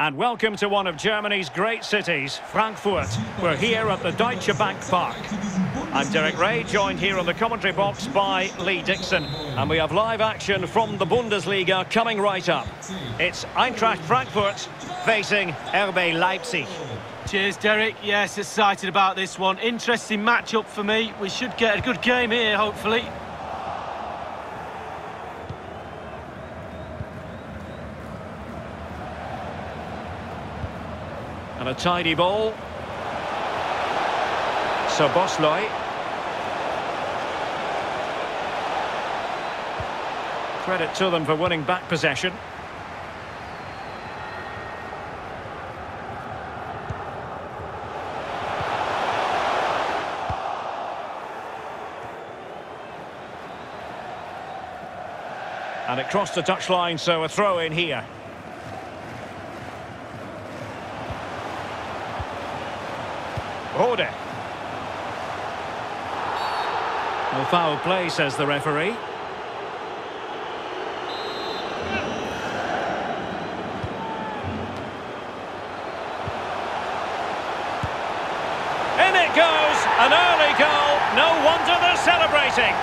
And welcome to one of Germany's great cities, Frankfurt. We're here at the Deutsche Bank Park. I'm Derek Rae, joined here on the commentary box by Lee Dixon. And we have live action from the Bundesliga coming right up. It's Eintracht Frankfurt facing RB Leipzig. Cheers, Derek. Yes, excited about this one. Interesting matchup for me. We should get a good game here, hopefully. And a tidy ball. Szoboszlai. Credit to them for winning back possession. And it crossed the touchline, so a throw in here. Rode. No foul play, says the referee. In it goes, an early goal. No wonder they're celebrating.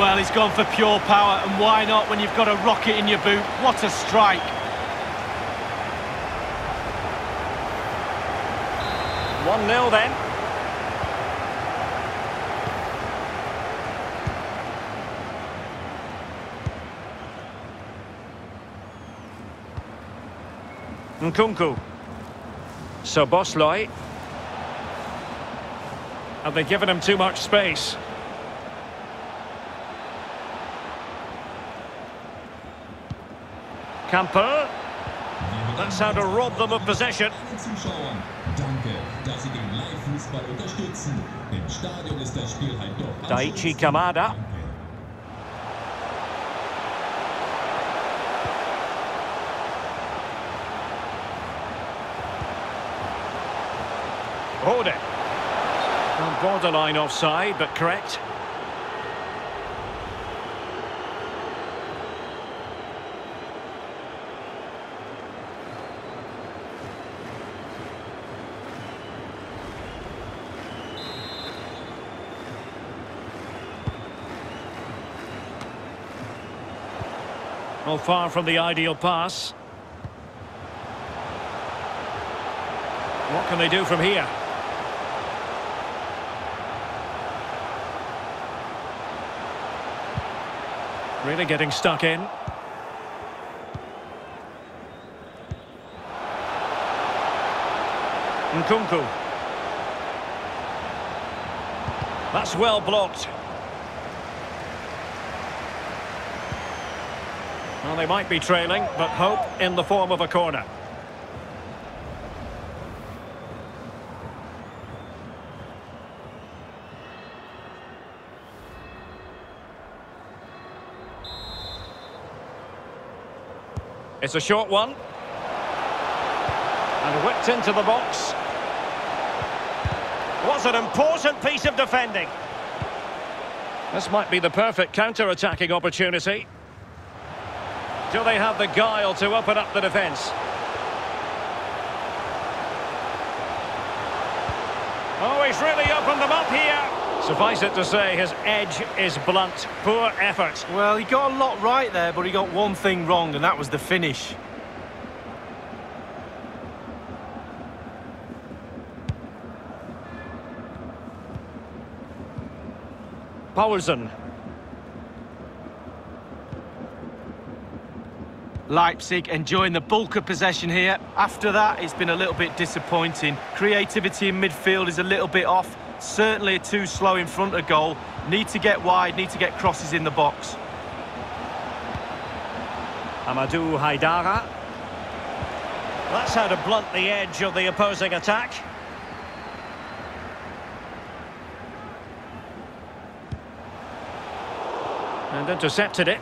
Well, he's gone for pure power, and why not when you've got a rocket in your boot? What a strike. One 0 then. Nkunku. Szoboszlai. Have they given him too much space? Kampl. That's how to rob them of possession. Zuschauern, danke, dass Sie den Live-Fußball unterstützen. Im Stadion ist das Spiel halt doch... Daichi Kamada. Rode. Borderline offside, but correct. Well, far from the ideal pass. What can they do from here? Really getting stuck in. Nkunku. That's well blocked. Well, they might be trailing, but hope in the form of a corner. It's a short one. And whipped into the box. Was an important piece of defending. This might be the perfect counter-attacking opportunity. Do they have the guile to open up the defence? Oh, he's really opened them up here. Suffice it to say, his edge is blunt. Poor effort. Well, he got a lot right there, but he got one thing wrong, and that was the finish. Poulsen. Leipzig enjoying the bulk of possession here. After that, it's been a little bit disappointing. Creativity in midfield is a little bit off. Certainly too slow in front of goal. Need to get wide, need to get crosses in the box. Amadou Haidara. That's how to blunt the edge of the opposing attack. And intercepted it.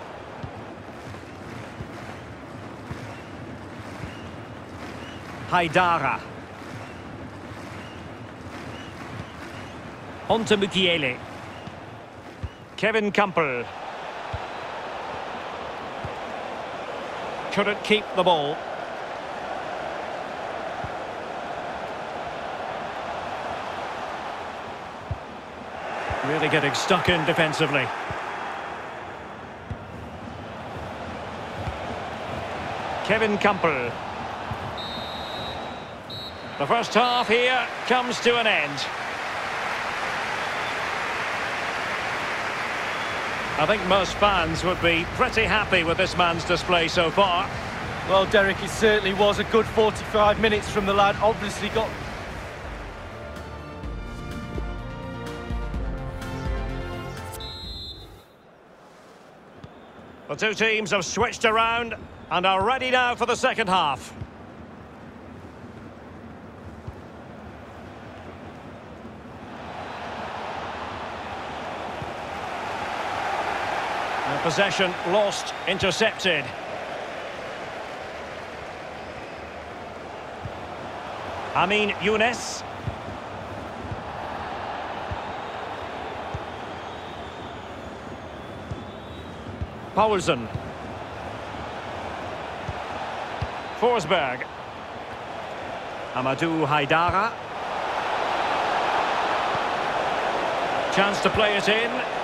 Haidara. On to Mukiele. Kevin Kampl. Couldn't keep the ball. Really getting stuck in defensively. Kevin Kampl. The first half here comes to an end. I think most fans would be pretty happy with this man's display so far. Well, Derek, it certainly was a good 45 minutes from the lad. Obviously got The two teams have switched around and are ready now for the second half. Possession lost, intercepted. Amin Younes. Poulsen. Forsberg. Amadou Haidara. Chance to play it in.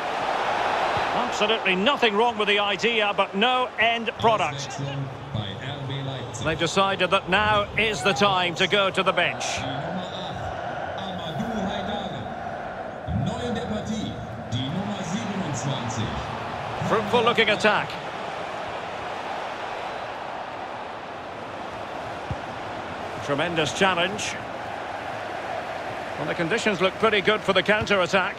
Absolutely nothing wrong with the idea, but no end product. They've decided that now is the time to go to the bench. Die Nummer 8, Amadou Haidara. Neu in der Partie, die Nummer 27. Fruitful looking attack. Tremendous challenge. Well, the conditions look pretty good for the counter-attack.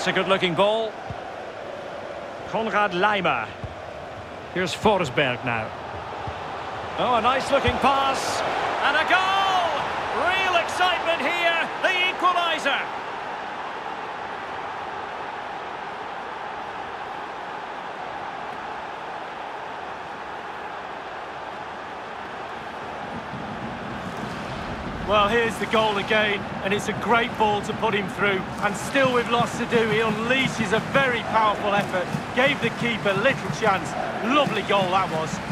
That's a good-looking ball. Konrad Laimer. Here's Forsberg now. Oh, a nice-looking pass. And a goal! Real excitement here. The equaliser. Well, here's the goal again, and it's a great ball to put him through. And still with lots to do, he unleashes a very powerful effort. Gave the keeper little chance. Lovely goal that was.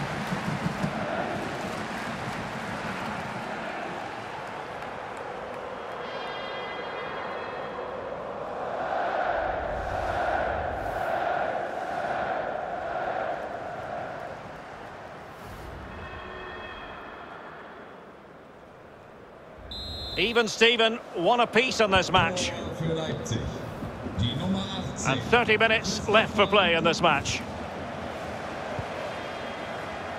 Even Steven, one apiece in this match. Für Leipzig. Die Nummer 18. And 30 minutes left for play in this match.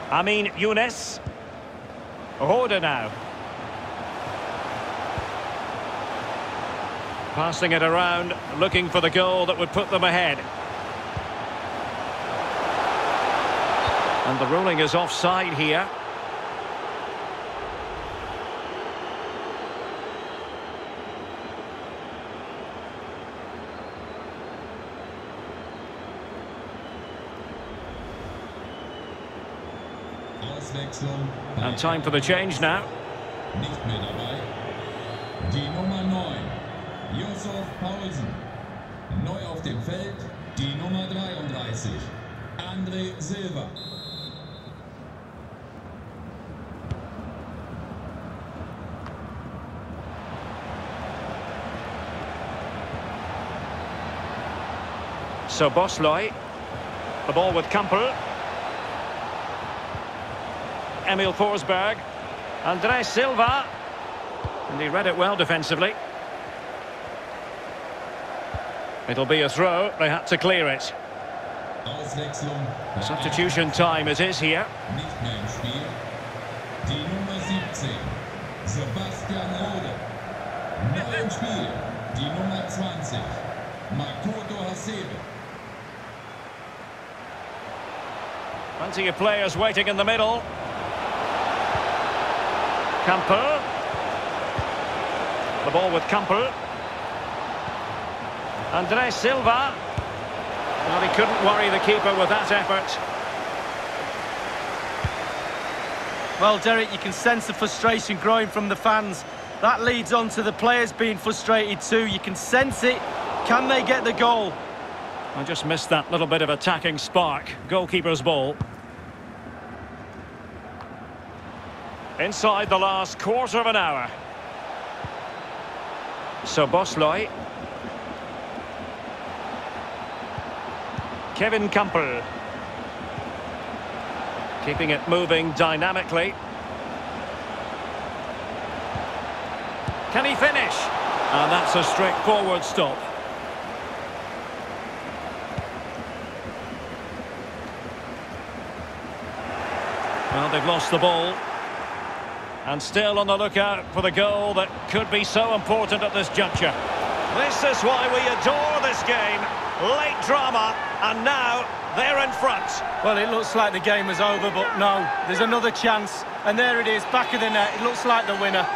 Amin Younes. Rode now. Passing it around, looking for the goal that would put them ahead. And the ruling is offside here. And time for the change now. Nicht mehr dabei. Die Nummer 9, Yussuf Poulsen. Neu auf dem Feld, die Nummer 33, André Silva. Szoboszlai. The ball with Kampl. Emil Forsberg. André Silva. And he read it well defensively. It'll be a throw. They had to clear it. Substitution time it is here. Nicht mehr im Spiel. Die Nummer 17, Sebastian Rode. Neu im Spiel, die Nummer 20, Makoto Hasebe. Plenty of players waiting in the middle. Kampl. The ball with Kampl. André Silva. Well, he couldn't worry the keeper with that effort. Well, Derek, you can sense the frustration growing from the fans. That leads on to the players being frustrated too. You can sense it. Can they get the goal? I just missed that little bit of attacking spark. Goalkeeper's ball. Inside the last quarter of an hour. Szoboszlai. Kevin Kampl. Keeping it moving dynamically. Can he finish? And that's a straightforward stop. Well, they've lost the ball. And still on the lookout for the goal that could be so important at this juncture. This is why we adore this game. Late drama, and now they're in front. Well, it looks like the game is over, but no, there's another chance. And there it is, back of the net. It looks like the winner.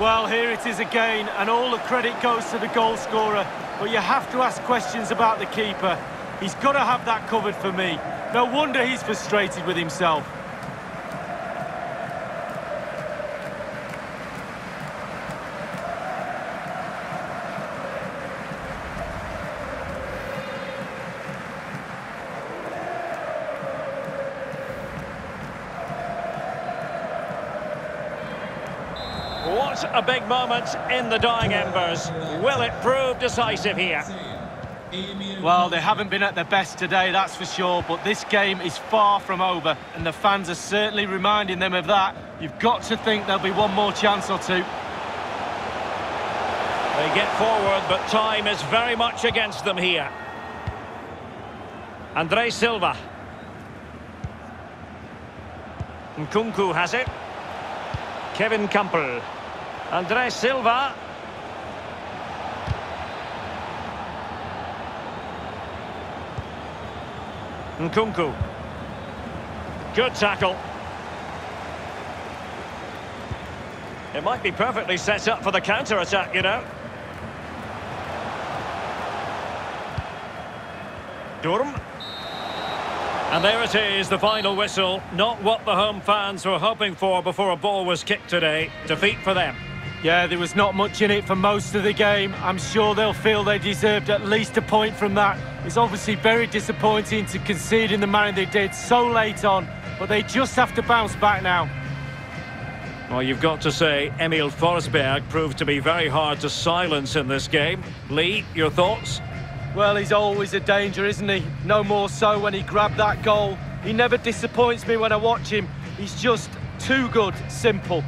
Well, here it is again, and all the credit goes to the goal scorer. But you have to ask questions about the keeper. He's got to have that covered for me. No wonder he's frustrated with himself. What a big moment in the dying embers. Will it prove decisive here? Well, they haven't been at their best today, that's for sure, but this game is far from over, and the fans are certainly reminding them of that. You've got to think there'll be one more chance or two. They get forward, but time is very much against them here. Andre Silva. Nkunku has it. Kevin Kampl. Andre Silva. Nkunku. Good tackle. It might be perfectly set up for the counter-attack, you know. Durm. And there it is, the final whistle. Not what the home fans were hoping for before a ball was kicked today. Defeat for them. Yeah, there was not much in it for most of the game. I'm sure they'll feel they deserved at least a point from that. It's obviously very disappointing to concede in the manner they did so late on, but they just have to bounce back now. Well, you've got to say, Emil Forsberg proved to be very hard to silence in this game. Lee, your thoughts? Well, he's always a danger, isn't he? No more so when he grabbed that goal. He never disappoints me when I watch him. He's just too good, simple.